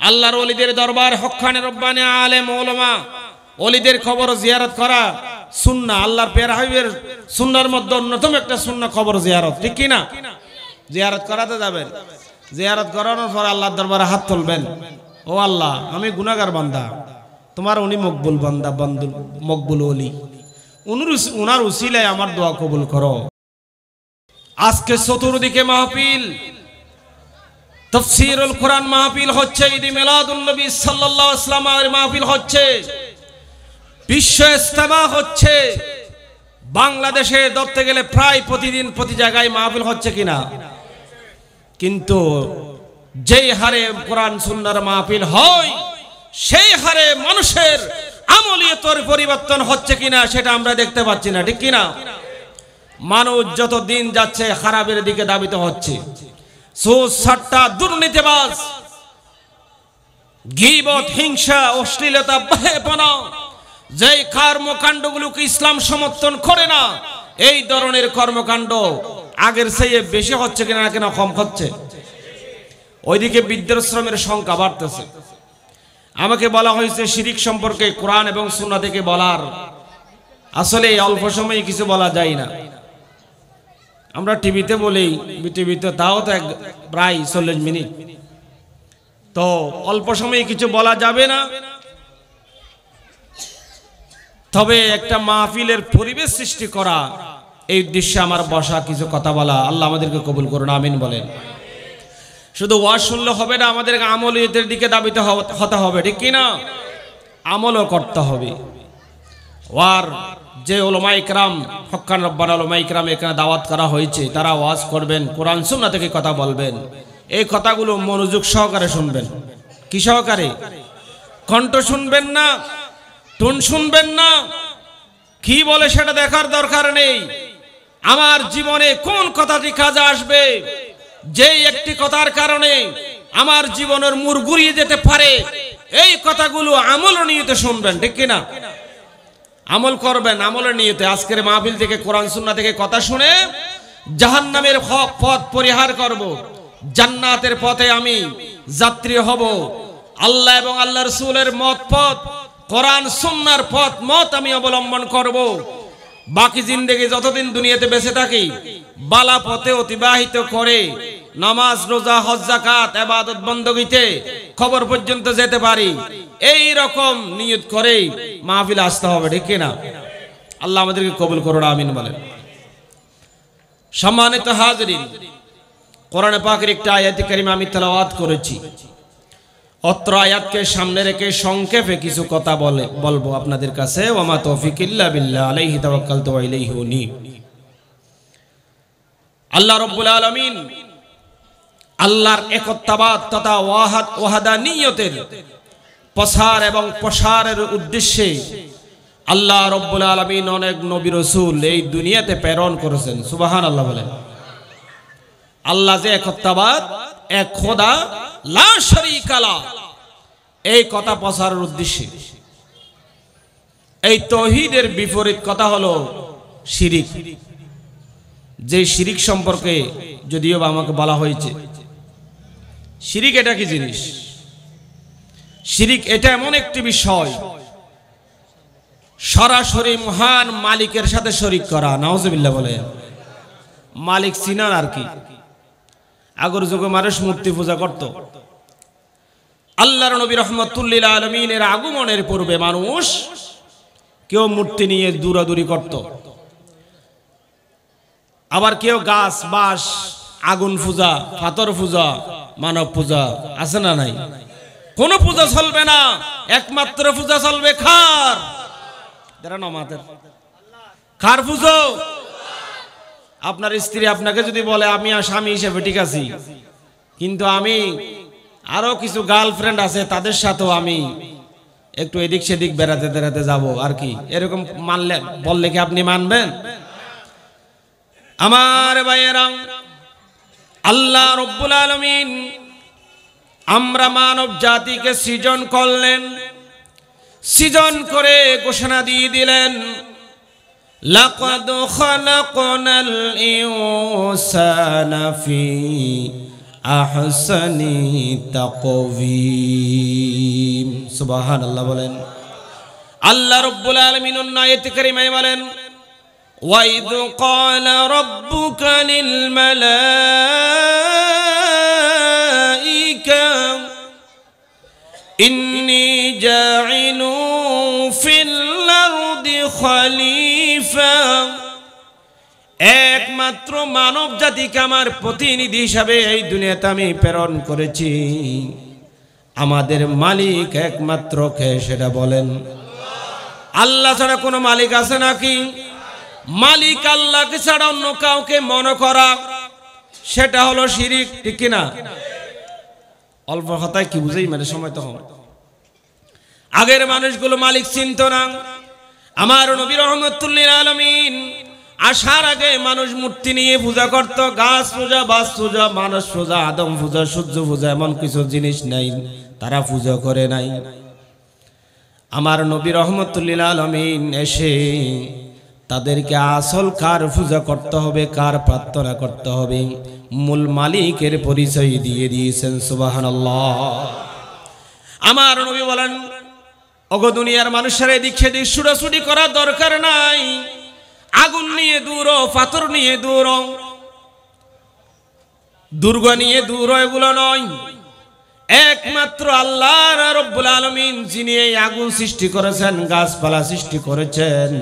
আল্লাহর অলিদের দরবার হকানে রব্বানে আলে মৌলমা। অলিদের খবর জিয়ারত করা সুন্না, আল্লাহর পেয়ার সুন্নার মধ্যে অন্যতম একটা সুন্না খবর জিয়ারত, ঠিক কি না? জিয়ারত করাতে যাবেন। জিয়ারত করানোর পর আল্লাহর দরবারে হাত তুলবেন। ও আল্লাহ, আমি গুনাহগার বান্দা। তোমার উনি মকবুল বান্দা বন্ধু মকবুল অলি উনার উনার উসিলায় আমার দোয়া কবুল করো। আজকে চতুর্দিকে মাহফিল তফসিরুল কোরআন মাহফিল হচ্ছে ঈদ মিলাদুন নবী সাল্লাল্লাহু আলাইহি ওয়াসাল্লামের মাহফিল হচ্ছে। বিশ্ব ইস্তেমা হচ্ছে। বাংলাদেশে ধরতে গেলে প্রায় প্রতিদিন প্রতি জায়গায় মাহফিল হচ্ছে কিনা? কিন্তু যেই হারে কোরআন সুন্নার মাহফিল হয়, সেই হারে মানুষের আমলিয়তর পরিবর্তন হচ্ছে কিনা সেটা আমরা দেখতে পাচ্ছি না, ঠিক কিনা? মানুষ যত দিন যাচ্ছে খারাপের দিকে দাবিত হচ্ছে। সুদ সাট্টা ইসলাম সমর্থন করে না, এই ধরনের কর্মকাণ্ড আগের চেয়ে বেশি হচ্ছে কিনা না কিনা কম হচ্ছে। ওইদিকে বৃদ্ধাশ্রমের সংখ্যা বাড়তেছে। আমাকে বলা হয়েছে, শিরিক সম্পর্কে কোরআন এবং সুন্না থেকে বলার। আসলে অল্প সময়ে কিছু বলা যায় না। আমরা টিভিতে বলি, টিভিতে তাও তো এক প্রায় চল্লিশ মিনিট। তো অল্প সময়ে কিছু বলা যাবে না। তবে একটা মাহফিলের পরিবেশ সৃষ্টি করা, এই উদ্দেশ্যে আমার বসা কিছু কথা বলা। আল্লাহ আমাদেরকে কবুল করুন, আমিন বলেন। শুধু ওয়াজ শুনলে হবে না, আমাদেরকে আমলিয়তের দিকে দাবিতে হতে হবে, ঠিক কিনা? আমলও করতে হবে। ওয়ার, যে ওলমা ইকরাম, হকান রব্বান ওলমা ইকরাম এখানে দাওয়াত করা হয়েছে, তারা ওয়াজ করবেন, কোরআন সুন্না থেকে কথা বলবেন। এই কথাগুলো মনোযোগ সহকারে শুনবেন। কি সহকারে? কণ্ঠ শুনবেন না, টুন শুনবেন না, কি বলে সেটা দেখার দরকার নেই। আমার জীবনে কোন কথাটি কাজে আসবে? যেই একটি কথার কারণে আমার জীবনের মুর যেতে পারে, এই কথাগুলো আমল নিয়তে শুনবেন, ঠিক কিনা? আমল করবেন আমলের নিয়তে। আজকের মাহফিল থেকে, কোরআন সুন্না থেকে কথা শুনে জাহান্নামের হ- পথ পরিহার করব। জান্নাতের পথে আমি যাত্রী হব। আল্লাহ এবং আল্লাহ রসুলের মত পথ, কোরআন সুন্নার পথ, মত আমি অবলম্বন করব। বাকি জিন্দেগি যতদিন দুনিয়াতে বেঁচে থাকি, বালা পথে অতিবাহিত করে, নামাজ, রোজা হজ্জাকাত এবাদত, বন্দগিতে খবর পর্যন্ত যেতে পারি। এই রকম নিয়ত করেই মাহফিল আসতে হবে, ঠিক কিনা? আল্লাহ আমাদেরকে কবুল করুন, আমিন বলেন। সম্মানিত হাজরিন, কোরআনে পাকের একটা আয়াতি কারিমা আমি তেলাওয়াত করেছি। অত্র আয়াতকে সামনে রেখে সংক্ষেপে কিছু কথা বলে, বলব আপনাদের কাছে। ওমা তৌফিক ইল্লা বিল্লাহ, আলাইহি তাওয়াক্কালতু ওয়া ইলাইহি উনীব। আল্লাহ রব্বুল আলামিন আল্লাহর একত্বাবাদ তথা ওয়াহাদ ওয়াহাদানিয়তের প্রসার এবং প্রসারের উদ্দেশ্যে আল্লাহ রব্বুল আলমিন অনেক নবী রসুল এই দুনিয়াতে প্রেরণ করেছেন। সুবাহান আল্লাহ বলেন। আল্লাহ যে একত্বাবাদ, এক খোদা, লা শরীকা এই কথা প্রসারের উদ্দেশ্যে। এই তহিদের বিপরীত কথা হলো শিরিক। যে শিরিক সম্পর্কে যদিও বা আমাকে বলা হয়েছে শিরিক এটা কি জিনিস? শিরিক এটা এমন একটি বিষয়, সরাসরি মহান মালিকের সাথে শরিক করা নওয়াজবিল্লা বলে। মালিক সিনার আর কি? আগর যুগে মানুষ মূর্তি পূজা করত। আল্লাহর নবী রহমতুল্লিল আলমিনের আগমনের পূর্বে মানুষ কেউ মূর্তি নিয়ে দূরাদূরি করত। আবার কেউ গাছ, বাঁশ আগুন পূজা পাথর পূজা, মানব পূজা, আছে না নাই? কোন পূজা চলবে না, একমাত্র পূজা চলবে খার দাঁড়ান আমাদের খার পুজো? আপনার স্ত্রী আপনাকে যদি বলে, আমি স্বামী হিসেবে ঠিক আছি। কিন্তু আমি আরও কিছু গার্লফ্রেন্ড আছে, তাদের সাথেও আমি একটু এদিক সেদিক বেড়াতে বেড়াতে যাব, আর কি। এরকম মানলে, বললে কি আপনি মানবেন? আমার ভাইয়েরা আল্লাহ রব্বুল আলমিন আমরা মানব জাতিকে সৃজন করলেন সৃজন করে ঘোষণা দিয়ে দিলেন লাকাদ খালাকনাল ইনসানা ফি أحسن تقويم سبحان الله বলেন আল্লাহ রব্বুল আলামিন আয়াত কারিমায় বলেন وإذ قال ربك للملائكة إني جاعل في الأرض خليفة একমাত্র মানব জাতিকে আমার প্রতিনিধি হিসাবে এই দুনিয়াতে আমি প্রেরণ করেছি আমাদের মালিক একমাত্র কে সেটা বলেন আল্লাহ ছাড়া কোনো মালিক আছে নাকি মালিক আল্লাহকে ছাড়া অন্য কাউকে মনে করা, সেটা হলো শিরিক, ঠিক কিনা? অল্প কথায় কি বুঝেই মানে সময় তখন আগের মানুষগুলো মালিক চিনত না। আমার নবী রহমতুল্লিল আলমিন আসার আগে মানুষ মূর্তি নিয়ে পূজা করত, গাছ পূজা বাস পূজা মানুষ পূজা, আদম পূজা, সূর্য পূজা, এমন কিছু জিনিস নাই, তারা পূজা করে নাই। আমার নবী রহমতুল্লিল আলমিন এসে তাদেরকে আসল কার পূজা করতে হবে, কার প্রার্থনা করতে হবে, মূল মালিকের পরিচয় দিয়ে দিয়েছেন সুবাহান আমার নবী বলেন অগ দুনিয়ার মানুষের এদিক সেদিক ছুটাছুটি করার দরকার নাই। আগুন নিয়ে দূর, পাথর নিয়ে দূর, দুর্গ নিয়ে দূর, এগুলো নয়। একমাত্র আল্লাহ রব্বুল আলমিন যিনি এই আগুন সৃষ্টি করেছেন, গাছপালা সৃষ্টি করেছেন।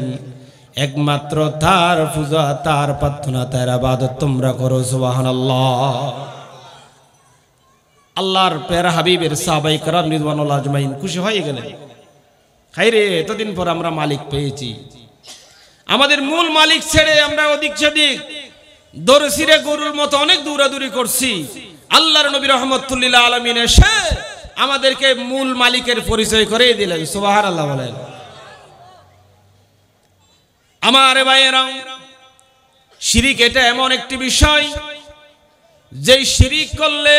একমাত্র তার পূজা, তার প্রার্থনা, তার আবাদত তোমরা করো সুবাহান আল্লাহর পেরা হাবিবের সাবাই করাম রিদওয়ানুল আজমাইন, খুশি হয়ে গেলেন। হাই রে এতদিন পর আমরা মালিক পেয়েছি। আমাদের মূল মালিক ছেড়ে আমরা ওদিক সেদিক দরসিরে গরুর মতো অনেক দৌড়াদৌড়ি করছি। আল্লাহর নবী রহমতুল্লিল্লাহ আলমিন এসে আমাদেরকে মূল মালিকের পরিচয় করে দিলেন সুবাহার আল্লাহ বলেন। আমার ভাইয়েরা শিরিক এটা এমন একটি বিষয়, যেই শিরিক করলে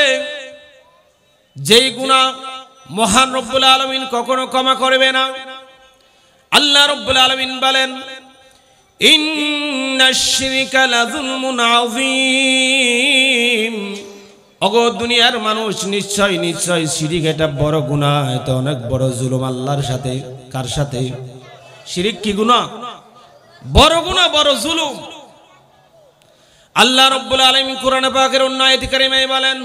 যেই গুণা মহান রব্বুল আলমিন কখনো ক্ষমা করবে না। আল্লাহ রব্বুল আলমিন বলেন অগ দুনিয়ার মানুষ নিশ্চয় নিশ্চয় শিরিক এটা বড় গুণা এটা অনেক বড় জুলুম আল্লাহর সাথে, কার সাথে? শিরিক কি গুণা বড় গুণা বড় জুলুম আল্লাহ রব্বুল আলমিন কোরআন পাকের অন্য আয়াতিকারিমাই বলেন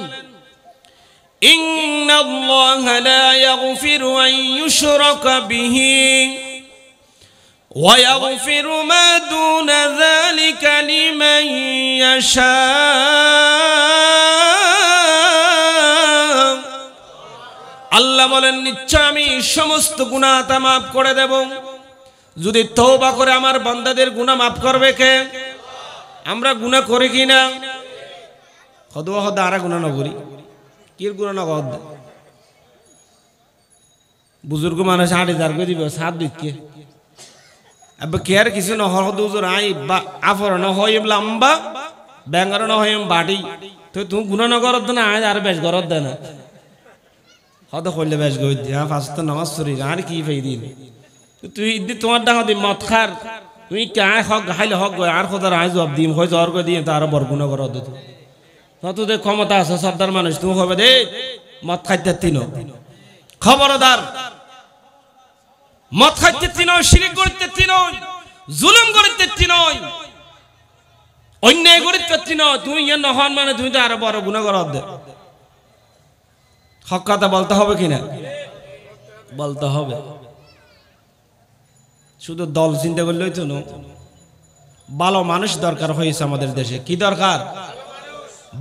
إن الله لا يغفر أن يشرك به ويغفر ما دون ذلك لمن يشاء আল্লাহ বলেন নিশ্চয় আমি সমস্ত গুণা তা মাফ করে দেব যদি তৌবা করে আমার বান্দাদের গুণা মাফ করবে কে? আমরা গুণা করি কি না? হদুয়া হদা আরা গুণা নগরী কির। গুণা নগদ বুজুর্গ মানুষ আড়ি দার করে দিবে সাত দিকে আবার কেয়ার কিছু নহর দুজোর আই বা, আফর ন হইম লাম্বা ব্যাঙ্গার ন হইম বাড়ি তো তুমি গুণা নগরত না, আজ আর বেশ দেয় না। হয়তো করলে বেশ গই হ্যাঁ ফার্স্ট তো নামাজ শরীর আর কি ফাই দিন তুই ইদি তোমার ডাঙা দি মদ খার তুই কে হক হাইলে হক গয় আর খোদার আয় জবাব দিম হয় জ্বর করে দিয়ে তার বর গুণা গরত দিত তোদের ক্ষমতা আছে সর্দার মানুষ তুমি হবে দে মদ খাইতে তিন। খবরদার মদ খাইতে তিন শিরিক করতে তিন, জুলুম করতে তিন, অন্যায় করতে তিন, তুমি ইয়ে নহন মানে তুমি তো আরও বড় গুণা কর দে। হক কথা বলতে হবে কিনা বলতে হবে। শুধু দল চিন্তা করলেই তো ভালো মানুষ দরকার হয়েছে আমাদের দেশে। কি দরকার?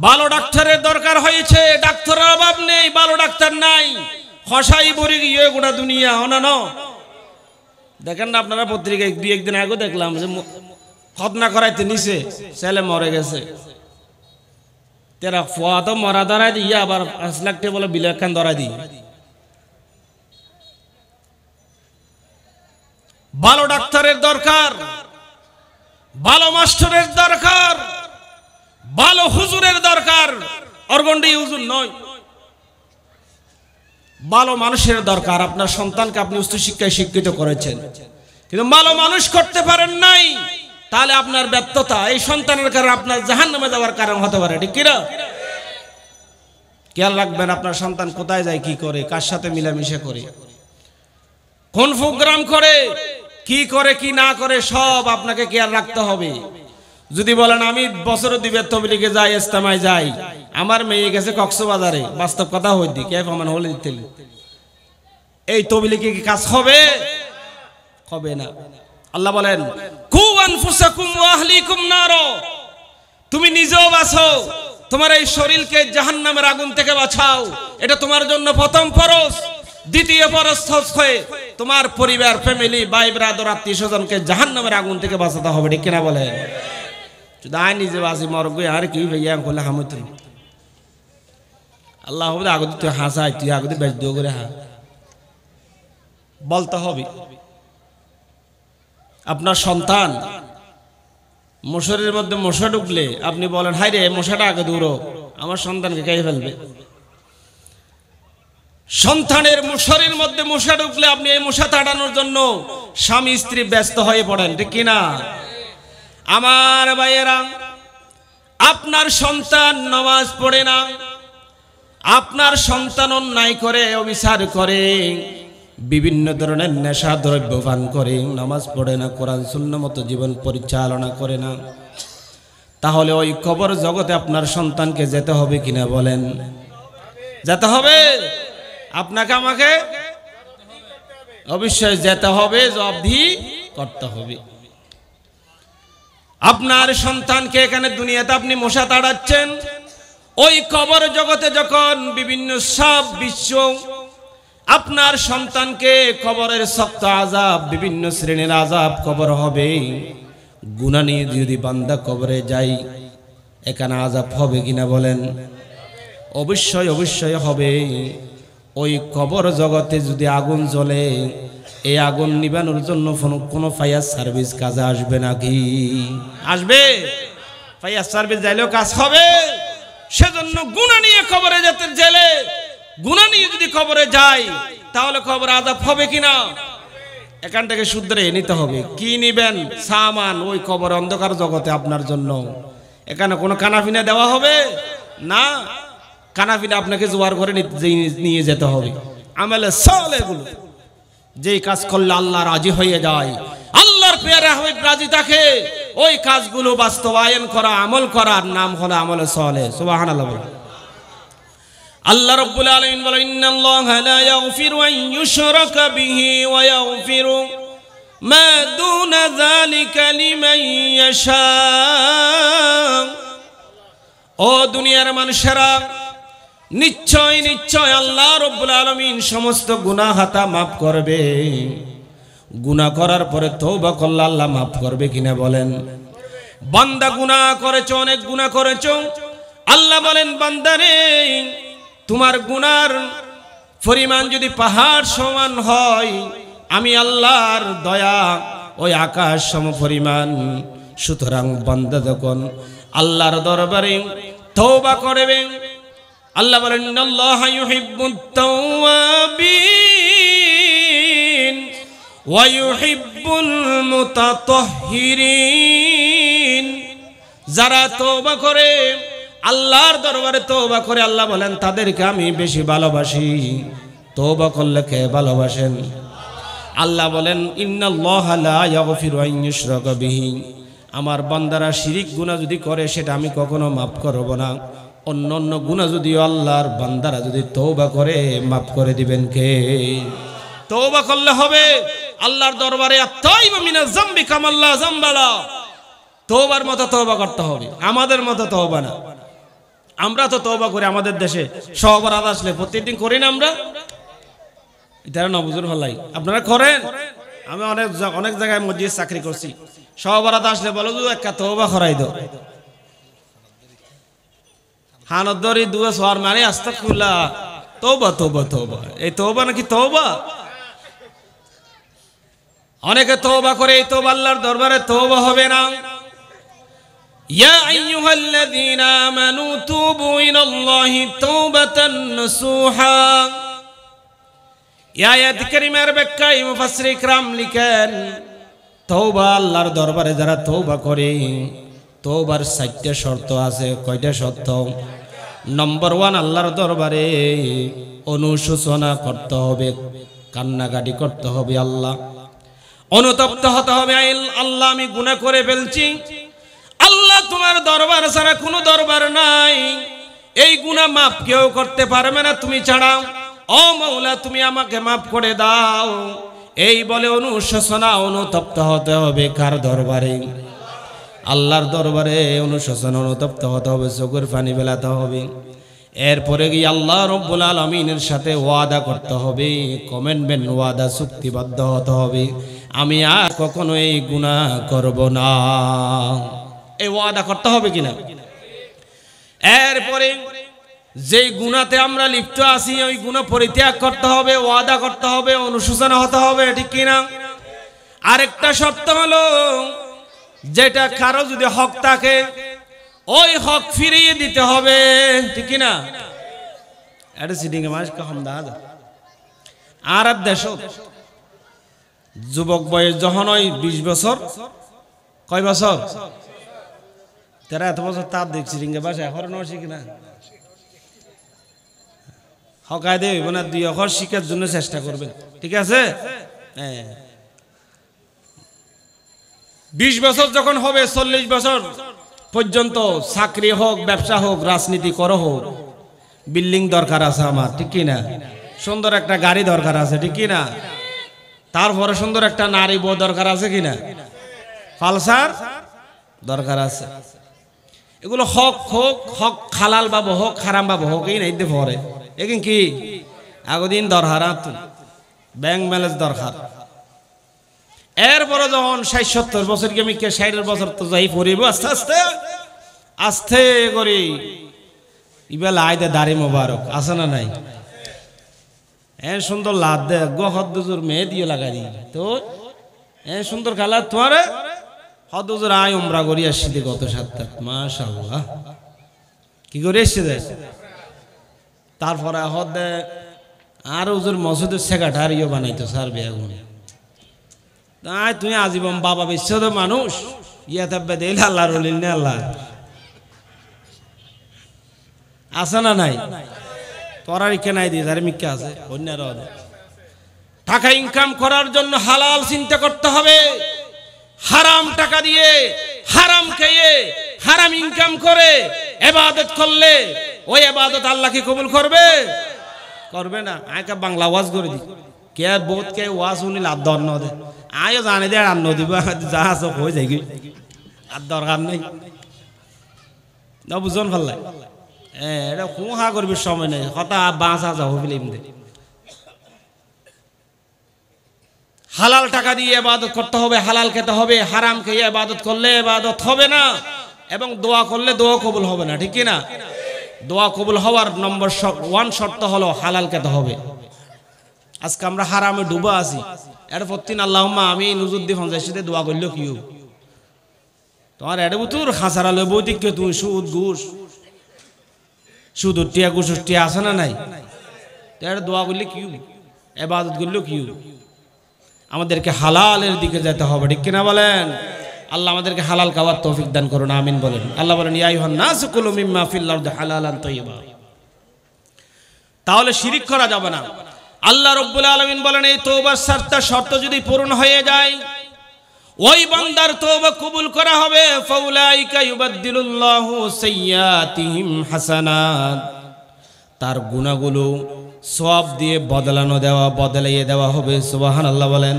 ভালো ডাক্তারের দরকার হয়েছে। ডাক্তারের অভাব নেই, ভালো ডাক্তার নাই। হসাই বরি গিয়ে গোটা দুনিয়া অনান দেখেন না আপনারা পত্রিকায় দুই একদিন আগে দেখলাম যে খতনা করাইতে নিছে, ছেলে মরে গেছে। তেরা ফুয়া তো মরা ধরাই দিয়ে আবার পাঁচ লাখ টাকা বলে বিলের খান ধরাই দিই ভালো ডাক্তারের দরকার, ভালো মাস্টারের দরকার, ভালো হুজুরের দরকার। অরগন্ডি হুজুর নয়। ভালো মানুষের দরকার। আপনার সন্তানকে আপনি উচ্চ শিক্ষায় শিক্ষিত করেছেন। কিন্তু ভালো মানুষ করতে পারেন নাই, তাহলে আপনার ব্যর্থতা, এই সন্তানের কারণে আপনার জাহান নামে যাওয়ার কারণ হতে পারে, ঠিক কিনা? খেয়াল রাখবেন আপনার সন্তান কোথায় যায়, কি করে, কার সাথে মিলামিশা করে। কোন প্রোগ্রাম করে? কি করে, কি না করে, সব আপনাকে খেয়াল রাখতে হবে। যদি বলেন, আমি বছর দিবে তবলিগে যাই ইস্তেমায় যাই। আমার মেয়ে গেছে কক্সবাজারে। বাস্তব কথা হইতি কে? আমার হলে দিতে এই তবলিগে কি কাজ হবে? হবে না। আল্লাহ বলেন, কু আনফুসাকুম ওয়া আহলিকুম নার। তুমি নিজেও বাঁচো। তোমার এই শরীরকে জাহান্নামের আগুন থেকে বাঁচাও। এটা তোমার জন্য প্রথম ফরজ। দ্বিতীয় ফরজ হয়ে তোমার পরিবার ফ্যামিলি ভাই ব্রাদর আত্মীয় স্বজনকে জাহান্নামের আগুন থেকে বাঁচাতে হবে, ঠিক কিনা বলে? যদি আয় নিজে বাসি মরগে আর কি ভাইয়া করলে হামত আল্লাহ হবে আগতে তুই হাসাই তুই আগতে বেশ দিও করে হা। বলতে হবে, আপনার সন্তান মশারের মধ্যে মশা ঢুকলে আপনি বলেন হাই রে, মশাটা আগে দূরো আমার সন্তানকে খেয়ে ফেলবে? সন্তানের মশারের মধ্যে মশা ঢুকলে আপনি এই মশা তাড়ানোর জন্য স্বামী স্ত্রী ব্যস্ত হয়ে পড়েন, ঠিক কিনা? আমার ভাইয়েরা, আপনার সন্তান নামাজ পড়ে না, আপনার সন্তান অন্যায় করে, অবিচার করে, বিভিন্ন ধরনের নেশা দ্রব্য পান করে, নামাজ পড়ে না, কোরআন শূন্য মতো জীবন পরিচালনা করে না, তাহলে ওই কবর জগতে আপনার সন্তানকে যেতে হবে কিনা বলেন? যেতে হবে। আপনাকে আমাকে অবশ্যই যেতে হবে জবাবদি করতে হবে। আপনার সন্তানকে এখানে দুনিয়াতে আপনি মশা তাড়াচ্ছেন। ওই কবর জগতে যখন বিভিন্ন সব বিশ্ব আপনার সন্তানকে কবরের শক্ত আজাব বিভিন্ন শ্রেণির আজাব কবর হবে। গুণা নিয়ে যদি বান্দা কবরে যাই এখানে আজাব হবে কিনা বলেন? অবশ্যই অবশ্যই হবে। ওই কবর জগতে যদি আগুন জ্বলে, এই আগুন নিবানোর জন্য কোনো ফায়ার সার্ভিস কাজে আসবে নাকি? আসবে। ফায়ার সার্ভিস যাইলেও কাজ হবে। সেজন্য গুণা নিয়ে কবরে যেতে জেলে। গুণা নিয়ে যদি কবরে যাই, তাহলে কবর আজাব হবে কিনা? এখান থেকে শুদ্ধরে নিতে হবে। কি নিবেন? সামান, ওই কবর অন্ধকার জগতে আপনার জন্য। এখানে কোনো কানাফিনা দেওয়া হবে? না? কানাফিনা আপনাকে জোয়ার করে নিয়ে যেতে হবে। আমলে সল এগুলো যেই কাজ করলে আল্লাহ রাজি হয়ে যায়। আল্লাহর পেয়ারা হয়ে রাজি থাকে, ওই কাজগুলো বাস্তবায়ন করা, আমল করার নাম হলো আমলে সলে। সুবাহান আল্লাহ রব্বুল আলামিন বলেন ইন্নাল্লাহা লা ইয়াগফিরু আন ইউশরাকা বিহি ওয়া ইয়াগফিরু মা যালিকা লিমান ইয়াশা। ও দুনিয়ার মানুষেরা নিশ্চয় নিশ্চয় আল্লাহ রব্বুল আলমিন সমস্ত গুনাহ হাতা মাফ করবে। গুনাহ করার পরে তৌবা করলে আল্লাহ মাফ করবে কিনা বলেন। বান্দা গুনাহ করেছ, অনেক গুনাহ করেছ। আল্লাহ বলেন, বান্দা বান্দারে তোমার গুনার পরিমাণ যদি পাহাড় সমান হয়, আমি আল্লাহর দয়া ওই আকাশ সম পরিমাণ। সুতরাং বান্দা যখন আল্লাহর দরবারে তৌবা করবে আল্লাহ বলেন যারা তওবা করে, আল্লাহর দরবারে তওবা করে, আল্লাহ বলেন, তাদেরকে আমি বেশি ভালোবাসি। তওবা করলে কে ভালোবাসেন? আল্লাহ বলেন আমার বান্দারা শিরিক গুনাহ যদি করে, সেটা আমি কখনো মাফ করব না। অন্য অন্য গুণা যদিও আল্লাহর বান্দারা যদি তৌবা করে, মাফ করে দিবেন কে? তৌবা করলে হবে আল্লাহর দরবারে তৌবার মতো তৌবা করতে হবে, আমাদের মতো তৌবা না। আমরা তো তৌবা করি আমাদের দেশে আদ আসলে প্রত্যেকদিন করি না আমরা। এটা নবুজুর হলাই আপনারা করেন? আমি অনেক অনেক জায়গায় মসজিদ চাকরি করছি আদ আসলে বলো একটা তৌবা করাই দাও। হানত ধরে দুয়া সর মারে আস্তা খুলা তোবা তোবা তোবা এই তোবা নাকি তোবা অনেকে তোবা করে, এই তোবা আল্লাহর দরবারে তোবা হবে না। ইয়া আইয়ুহাল্লাযীনা আমানু তুবু ইলাল্লাহি তাওবাতান নসুহা। এই আয়াত কারিমার ব্যাখ্যায় মুফাসসির ইকরাম লিখেন, তওবা আল্লাহর দরবারে যারা তওবা করে, তওবার চারটি শর্ত আছে, কয়টা শর্ত? নম্বর ওয়ান আল্লাহর দরবারে অনুশোচনা করতে হবে, কান্নাকাটি করতে হবে আল্লাহ। অনুতপ্ত হতে হবে আল্লাহ আমি গুনাহ করে ফেলছি। আল্লাহ তোমার দরবার ছাড়া কোনো দরবার নাই। এই গুনাহ মাফ কেউ করতে পারবে না, তুমি ছাড়াও ও মৌলা তুমি আমাকে মাফ করে দাও। এই বলে অনুশোচনা, অনুতপ্ত হতে হবে কার দরবারে? আল্লাহর দরবারে অনুশোচন অনুতপ্ত হতে হবে, চোখের পানি বেলাতে হবে। এরপরে গিয়ে আল্লাহ রব্বুল আলমিনের সাথে ওয়াদা করতে হবে কমেন্টমেন্ট ওয়াদা চুক্তিবদ্ধ হতে হবে। আমি আর কখনো এই গুণা করব না। এই ওয়াদা করতে হবে কিনা? এরপরে যেই গুণাতে আমরা লিপ্ত আছি, ওই গুণা পরিত্যাগ করতে হবে, ওয়াদা করতে হবে অনুশোচনা হতে হবে, ঠিক কিনা? আরেকটা শর্ত হলো যেটা কারও যদি হক থাকে, ওই হক ফিরিয়ে দিতে হবে। ঠিক কিনা? এটা সিটিং মাস কম আরব দেশ যুবক বয়স যখন ওই বিশ বছর, কয় বছর? তারা এত বছর তার দেখছি রিঙ্গে বাসা এখন নসি কিনা হকায় দেব না, দুই অখর শিখার জন্য চেষ্টা করবেন ঠিক আছে? হ্যাঁ। বিশ বছর যখন হবে, চল্লিশ বছর পর্যন্ত চাকরি হোক, ব্যবসা হোক, রাজনীতি করো হোক, বিল্ডিং দরকার আছে আমার, ঠিক কি না? সুন্দর একটা গাড়ি দরকার আছে, ঠিক কি না? তারপরে সুন্দর একটা নারী বউ দরকার আছে কি না? পালসার দরকার আছে। এগুলো হক, হোক, হক, খালাল বাবু হোক, খারাম বাবু হোক, এই নাই পরে এগিন কি? আগদিন দরকার ব্যাংক ব্যালেন্স দরকার। এরপরে যখন ষাট সত্তর বছর আমি কে ষাটের বছর তো যাই পড়িব, আস্তে আস্তে আস্তে করি। ইবেলা আইদে দাড়ি মোবারক, আছে না নাই? এ সুন্দর লাদ দে, গো হদ্দুজুর মেয়ে দিয়ে লাগাই দি তো, এ সুন্দর খেলা তোমার, হদ্দুজুর আয় উমরা করি আসছি দে গত সাতটা। মাশাল্লাহ কি করে এসছে দে? তারপরে হদ দে, আর উজুর মসুদের সেক্রেটারিও বানাইতো স্যার বেগুনে। তাই তুই আজীবন বাবা বিশ্বদ মানুষ। ইয়া থাকবে দিল আল্লাহ রলিল নে আল্লাহ। আছে না নাই? তোরার কে নাই দিয়ে যারে মিক্কা আছে, অন্যের টাকা ইনকাম করার জন্য হালাল চিন্তা করতে হবে। হারাম টাকা দিয়ে হারাম খেয়ে হারাম ইনকাম করে এবাদত করলে ওই এবাদত আল্লাহ কি কবুল করবে? করবে না। আয়কা বাংলা ওয়াজ করে দি। কে বহুত কে ওয়াজ শুনিল, আর দর দে। আয়ও জানে দে আর নদীব যা আছে হয়ে যাই আর দরকার নেই। না বুঝন ভালো লাগে। এ এটা কুহা করবি সময় নেই। হতা বাঁচা যাও ফিলিম দে হালাল টাকা দিয়ে এবাদত করতে হবে, হালাল খেতে হবে হারাম খেয়ে এবাদত করলে এবাদত হবে না, এবং দোয়া করলে দোয়া কবুল হবে না, ঠিক না? দোয়া কবুল হওয়ার নম্বর ওয়ান শর্ত হলো হালাল খেতে হবে। আজকে আমরা হারামে ডুবা আছি। এর প্রতিদিন আল্লাহ আমি নুজুদ্দি ফঞ্চাইশিতে দোয়া করলেও কি হোক তোমার এর বুতুর হাসারা লই বৈদিক তুমি সুদ, ঘুষ। সুদ টিয়া ঘুষ টিয়া আছে না নাই? এর দোয়া করলে কি হোক এবাদত করলেও কি হোক আমাদেরকে হালালের দিকে যেতে হবে, ঠিক কিনা বলেন? আল্লাহ আমাদেরকে হালাল খাওয়ার তৌফিক দান করুন, আমিন বলেন। আল্লাহ বলেন ইয়াইহান নাস কুলু মিম্মা ফিল আরদি হালালান তাইয়্যিবা তাহলে শিরিক করা যাবে না। আল্লাহ রব্বুল আলমিন বলেন, এই তওবার শর্ত শর্ত যদি পূরণ হয়ে যায়, ওই বান্দার তওবা কবুল করা হবে। তার গুণাগুলো সব দিয়ে বদলানো দেওয়া, বদলাইয়ে দেওয়া হবে। সুবাহান আল্লাহ বলেন,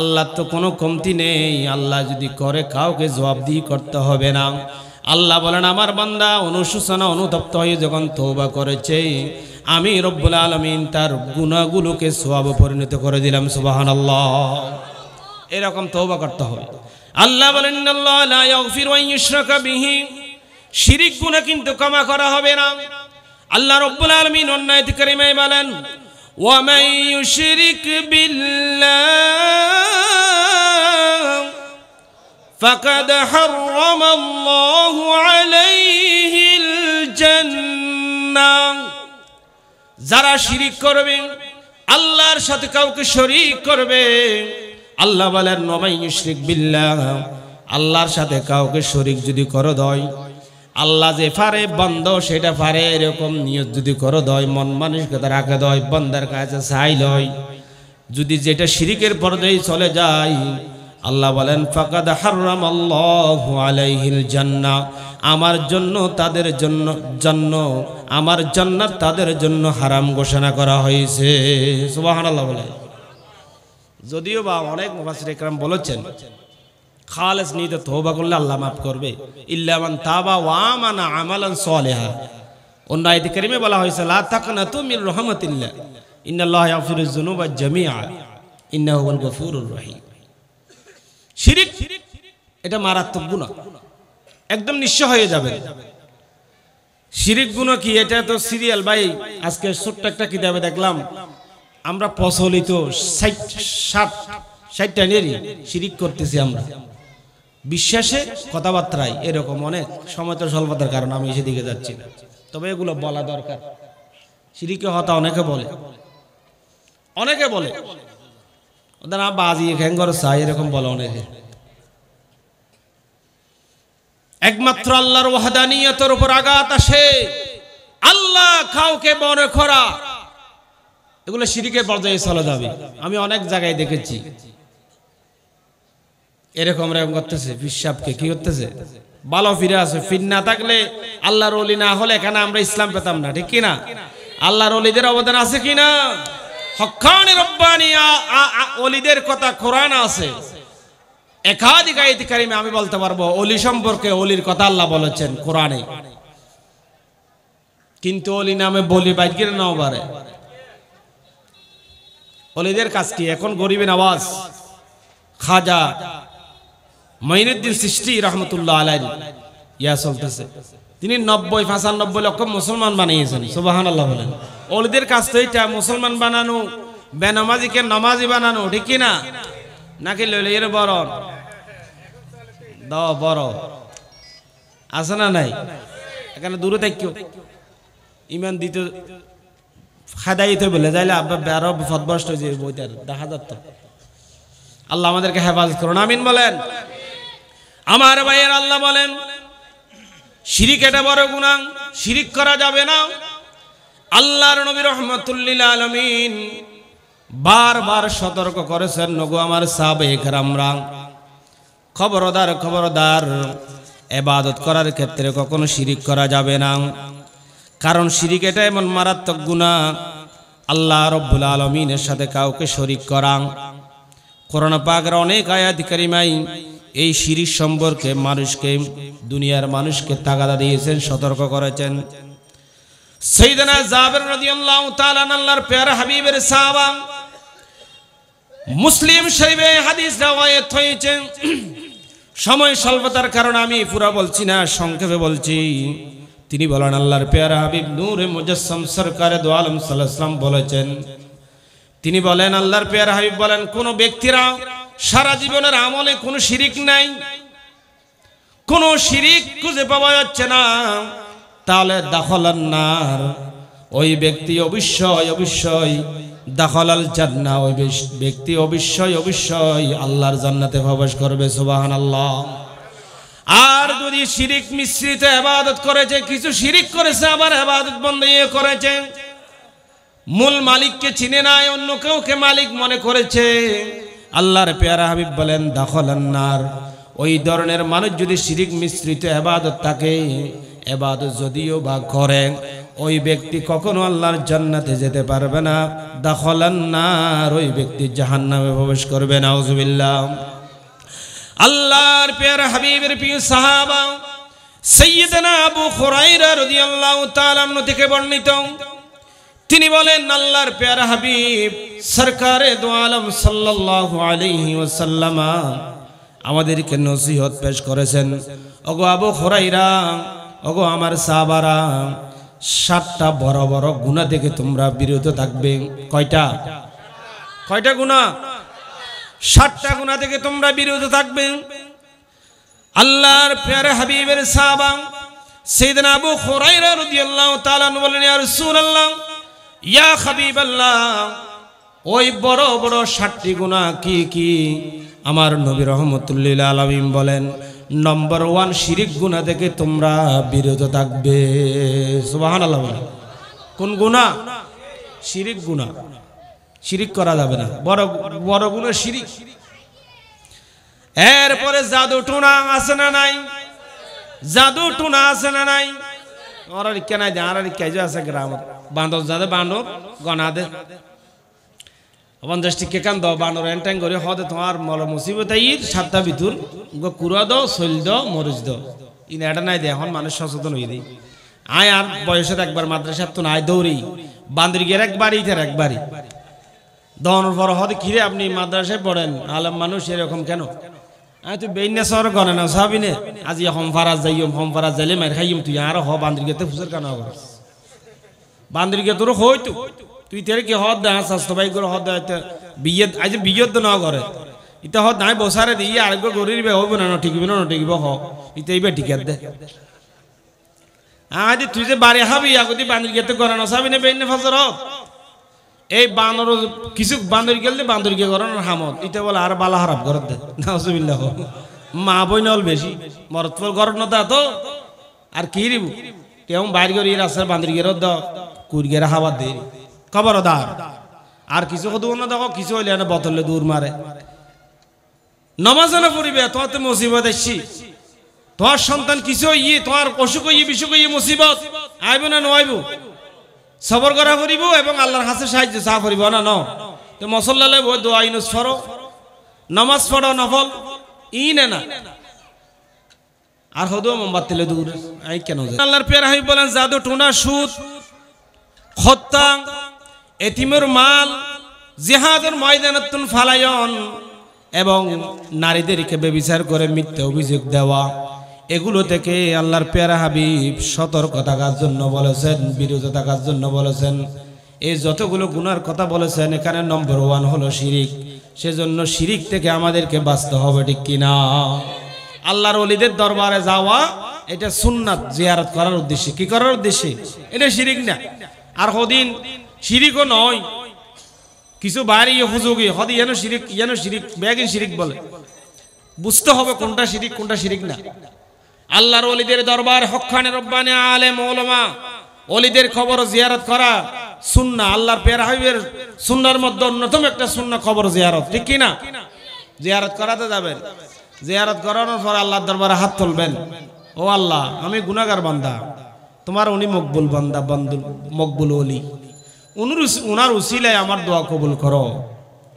আল্লাহ তো কোনো কমতি নেই। আল্লাহ যদি করে, কাউকে জবাবদিহি করতে হবে না। আল্লাহ বলেন, আমার বান্দা অনুশোচনা অনুতপ্ত হয়ে যখন তৌবা করেছে আমি রব্বুল আলমিন তার গুণাগুলোকে সোয়াব পরিণত করে দিলাম সুবাহান আল্লাহ এরকম তৌবা করতে হবে আল্লাহ বলেন আল্লাহ লা ইয়াগফিরু আন ইউশরাকা বিহি শিরিক গুনাহ কিন্তু ক্ষমা করা হবে না আল্লাহ রব্বুল আলমিন অন্যায় কারিমায় বলেন ومن يشرك بالله فقد حرم الله عليه الجنة যারা শিরিক করবে, আল্লাহর সাথে কাউকে শরিক করবে, আল্লাহ বলেন, নবাই ইউশরিক বিল্লাহ আল্লাহর সাথে কাউকে শরিক যদি করো দয়। আল্লাহ যে ফারে, বন্ধ, সেটা ফারে, এরকম নিয়ত যদি করো দয়, মন মানসিকতা রাখে দয়, বন্দার কাছে চাই লয় যদি যেটা শিরিকের পর্যায়ে চলে যায় আল্লাহ বলেন, ফাকাদ হারাম আল্লাহ আলাইহিল জান্নাহ। আমার জন্য, তাদের জন্য জন্য, আমার জান্নাত তাদের জন্য হারাম ঘোষণা করা হয়েছে। সুবহানাল্লাহ বলে। যদিও বা অনেক মুফাসসির একরাম বলেছেন, খালেস নিতে তওবা করলে আল্লাহ মাফ করবে। ইল্লামান তাবা ওয়া আমানা আমালান সালিহা। অন্য আয়াতে কারিমে বলা হয়েছে, লা তাকনাতু মির রাহমাতিল্লাহ। ইন্নাল্লাহ ইয়াগফিরুজ যুনুবা জামিআ। ইন্নাহু হুয়াল গফুরুর রহিম। শিরিক, এটা মারাত্মক গুনাহ। একদম নিঃস্ব হয়ে যাবে। শিরিক গুণ কি? এটা তো সিরিয়াল ভাই। আজকে ছোট্ট একটা কিতাবে দেখলাম। আমরা প্রচলিত ষাট ষাট ষাটটা নিয়েরই শিরিক করতেছি আমরা। বিশ্বাসে কথাবার্তায় এরকম অনেক সময় তো স্বল্পতার কারণে আমি সেদিকে যাচ্ছি না। তবে এগুলো বলা দরকার। সিঁড়িকে হতা অনেকে বলে। অনেকে বলে। ওদের না বাজি ঘ্যাঙ্গর চাই, এরকম বলে অনেকে একমাত্র আল্লাহর ওয়াহাদানিয়তের উপর আঘাত আসে। আল্লাহ কাউকে মনে করা। এগুলো সিঁড়িকে পর্যায়ে চলে যাবে। আমি অনেক জায়গায় দেখেছি। এরকম এরকম করতেছে পিসাবকে কি করতেছে? ভালো ফিরে আছে ফির না থাকলে আল্লাহর অলি না হলে এখানে আমরা ইসলাম পেতাম না, ঠিক কিনা? আল্লাহর অলিদের অবদান আছে কিনা? হকানি রব্বানি অলিদের কথা কোরআন আছে। একাধিক আয়াত কারিমে আমি বলতে পারব, অলি সম্পর্কে অলির কথা আল্লাহ বলেছেন কোরআনে। কিন্তু অলি নামে বলি বাইকের নাও পারে অলিদের কাজ কি? এখন গরিবের আওয়াজ। খাজা মঈনুদ্দিন সৃষ্টি রহমতুল্লাহ আলাই ইয়া চলতেছে। তিনি নব্বই, পঁচানব্বই লক্ষ মুসলমান বানিয়েছেন সুবাহান আল্লাহ বলেন। ওলিদের কাছ এটা মুসলমান বানানো, বেনামাজিকে নমাজি বানানো, ঠিক কিনা? নাকি এর বড়? দ বড়। আছে না নাই? এখানে দূরে থাকিও ইমান দিতে খাদাইতে বলে যাইলে আব্বা আরও ফদবষ্ট হয়ে যাবে বইটার দেখা যাত আল্লাহ আমাদেরকে হেফাজত করুন, আমিন বলেন। আমার ভাইয়ের আল্লাহ বলেন শিরিক এটা বড় গুণা শিরিক করা যাবে না। আল্লাহর নবী রহমতুল্লিল আলমিন বারবার সতর্ক করেছেন, নগু আমার সাবে রামরাং খবরদার খবরদার, এবাদত করার ক্ষেত্রে কখনো শিরিক করা যাবে না। কারণ শিরিক এটা এমন মারাত্মক গুণা আল্লাহ রব্বুল আলমিনের সাথে কাউকে শরিক করাং। করোনা পাকের অনেক আয়াধিকারিমাই এই শিরিক সম্পর্কে মানুষকে, দুনিয়ার মানুষকে তাগাদা দিয়েছেন, সতর্ক করেছেন। সেইদানা জাবের রাদিয়াল্লাহু তাআলা আল্লাহর পেয়ারা হাবিবের মুসলিম শরীফে হাদিস রাওয়ায়াত হয়েছে। সময় স্বল্পতার কারণে আমি পুরা বলছি না, সংক্ষেপে বলছি। তিনি বলেন, আল্লাহর পেয়ারা হাবিব নূরে মুজাসসাম সরকারে দো আলম সাল্লাল্লাহু বলেছেন। তিনি বলেন, আল্লাহর পেয়ারা হাবিব বলেন, কোন ব্যক্তিরা সারা জীবনের আমলে কোনো শিরিক নাই। কোনো শিরিক খুঁজে পাওয়া যাচ্ছে না। তাহলে দাখলান্নার ওই ব্যক্তি অবশ্যই অবশ্যই দাখলাল জান্না ওই ব্যক্তি অবশ্যই অবশ্যই আল্লাহর জান্নাতে প্রবেশ করবে সুবাহান আল্লাহ আর যদি শিরিক মিশ্রিত এবাদত করেছে, কিছু শিরিক করেছে, আবার এবাদত বন্ধ ইয়ে করেছে। মূল মালিককে চিনে নাই, অন্য কাউকে মালিক মনে করেছে। আল্লাহর পেয়ারা হাবিব বলেন দাখলান্নার ওই ধরনের মানুষ যদি শিরিক মিশ্রিত এবাদত থাকে, এবাদত যদিও বা করে ওই ব্যক্তি কখনো আল্লাহর জান্নাতে যেতে পারবে না। দাখলান্নার ওই ব্যক্তি জাহান্নামে প্রবেশ করবে না উজুবিল্লাহ আল্লাহর পেয়ারা হাবিবের প্রিয় সাহাবা, সৈয়দনা আবু খুরাইরা রাদিয়াল্লাহু তাআলা থেকে বর্ণিত তিনি বলেন, আল্লাহর পেয়ারা হাবিব, সরকারে দো আলম সাল্লাল্লাহু আলাইহি ওয়াসাল্লামা আমাদেরকে নসিহত পেশ করেছেন। ওগো আবু খোরাইরা ওগো আমার সাহাবারা, সাতটা বড় বড় গুণা থেকে তোমরা বিরত থাকবে। কয়টা? কয়টা গুণা সাতটা গুণা থেকে তোমরা বিরত থাকবে। আল্লাহর পেয়ারা হাবিবের সাহাবা সেদিন আবু খোরাইরা রাদিয়াল্লাহু তাআলা বলেন, ইয়া রাসূলুল্লাহ ইয়া হাবিব আল্লাহ ওই বড় বড় ষাটটি গুণা কি কি? আমার নবী রহমতুল্লিল আলমিম বলেন নম্বর ওয়ান শিরিক গুণা থেকে তোমরা বিরত থাকবে। সুবাহান আল্লাহ। কোন গুণা শিরিক গুণা শিরিক করা যাবে না। বড় বড় গুণা শিরিক। এরপরে জাদু টুনা আছে না নাই? জাদু টুনা আছে না নাই? দে আর আছে গ্রাম বান্দর গনা দে দাও এনটাইন করে হদে তোমার মল সাতটা কুড়া দাও ইন এটা নাই দে এখন মানুষ সচেতন হয়ে দেয় আয় আর বয়সের একবার মাদ্রাসার তো নাই দৌড়ি বান্দর গিয়ে একবারই ইতার একবারই দহনের পর হদে কিরে আপনি মাদ্রাসায় পড়েন আলম মানুষ এরকম কেন আমি তুই বেইনে সর গনে না সাবিনে আজি হম ফারাজ যাইম হম ফারাজ যাইলে মার খাইম তুই আর হ বান্দর গেতে ফুসের কেন করস বান্দর গে তোর হইতো তুই তেরে কি হদ দা স্বাস্থ্য ভাই হদ দা বিয়ে আজ বিয়ে তো না করে। ইতা হদ নাই, বসারে দিয়ে আরেকবার গরিব হইব না ঠিকবে না ঠিকব হ। ইতা এইবার টিকেট দে। আজ তুই যে বাড়ি হাবি আগতি বান্দর গেতে করে না সাবিনে বেইনে ফাজর হদ। এই বানর কিছু বান্দর গেলে বান্দর গিয়ে করেন হামত। ইটা বলে আর বালা হারাপ করত দে। নাউজুবিল্লাহ। মা বই নল বেশি। মরত করত না তা তো আর কি রিব? তেমন বাইর করে, রাস্তার বান্দর গিয়ে দ। গিয়ে হাওয়া দে। খবরদার। আর কিছু কত না দেখো, কিছু হইলে না বতলে দূর মারে। নমাজ না পড়িবে তো মুসিবত এসছি। তোমার সন্তান কিছু ইয়ে তোমার অসুখ ইয়ে বিসুখ ইয়ে মুসিবত। আইব না, নয় সবর করা করিব এবং আল্লাহর হাতে সাহায্য চা করিব, না, ন। তো মসল্লালে বই দোয়া ইনুস ফরো নামাজ পড়ো, নফল। ই না না। আর হদো মোমবাতিলে দূর আই কেন? আল্লাহর পেয়ার হাই বলেন, জাদু, টুনা, সুদ হত্যা এতিমের মাল, জিহাদের ময়দানাতুন ফালায়ন, এবং নারীদেরকে বেবিচার করে মিথ্যা অভিযোগ দেওয়া। এগুলো থেকে আল্লাহর পেয়ারা হাবিব সতর্ক থাকার জন্য বলেছেন বিরত থাকার জন্য বলেছেন। এই যতগুলো গুনার কথা বলেছেন, এখানে নম্বর ওয়ান হলো শিরিক। সেজন্য শিরিক থেকে আমাদেরকে বাঁচতে হবে, ঠিক কিনা? আল্লাহর অলিদের দরবারে যাওয়া, এটা সুন্নাত জিয়ারত করার উদ্দেশ্যে। কি করার উদ্দেশ্যে? এটা শিরিক না। আর হদিন শিরিকও নয়। কিছু বাইরে হুজুগি, হদি যেন শিরিক যেন শিরিক ব্যাগিন শিরিক বলে। বুঝতে হবে কোনটা শিরিক কোনটা শিরিক না। আল্লাহর অলিদের দরবার হকানে রব্বানে আলে ওলমা অলিদের খবর জিয়ারত করা সুন্না, আল্লাহর পেয়ার হাবিবের সুন্নার মধ্যে অন্যতম একটা সুন্না খবর জিয়ারত, ঠিক কি না জিয়ারত করাতে যাবেন। জিয়ারত করানোর পর আল্লাহর দরবারে হাত তুলবেন। ও আল্লাহ, আমি গুনাগার বান্দা। তোমার উনি মকবুল বান্দা বন্ধু মকবুল অলি উনুর উনার উসিলায় আমার দোয়া কবুল করো।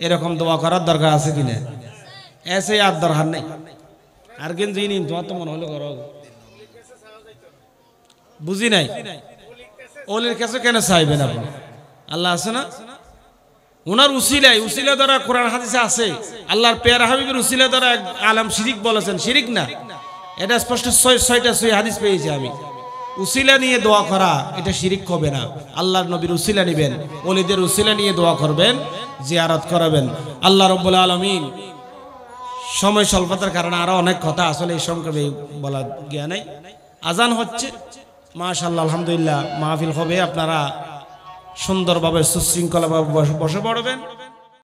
এরকম দোয়া করার দরকার আছে কিনা? এসে আর দরকার নেই। আর তোমার তো মনে হলো বুঝি নাই? কাছে কেন চাইবেন আপনি? আল্লাহ আছে না? ওনার উসিলাই উসিলা দ্বারা কোরআন হাদিসে আছে। আল্লাহর হাবিবের উসিলা দ্বারা শিরিক বলেছেন। শিরিক না? এটা স্পষ্ট ছয় ছয়টা ছয় হাদিস পেয়েছি আমি। উসিলা নিয়ে দোয়া করা, এটা শিরিক হবে না। আল্লাহর নবীর উসিলা নেবেন। অলিদের উসিলা নিয়ে দোয়া করবেন, জিয়ারত করাবেন। আল্লাহ রব্বুল আলমিন সময় স্বল্পতার কারণে আরও অনেক কথা আসলে এই সংক্ষেপে বলা গিয়া নাই। আজান হচ্ছে। মাশাল্লাহ আলহামদুলিল্লাহ, মাহফিল হবে। আপনারা সুন্দরভাবে সুশৃঙ্খলাভাবে বসে পড়বেন।